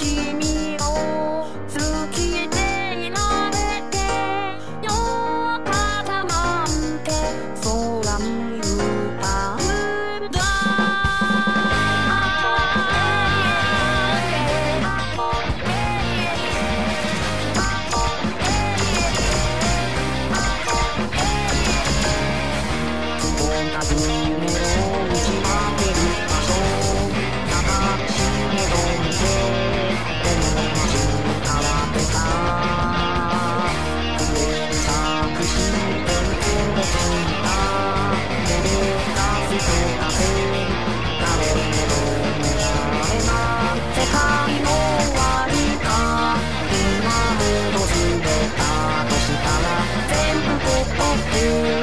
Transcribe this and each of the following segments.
Rocky. you.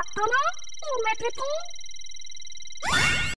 Papa, you met with me?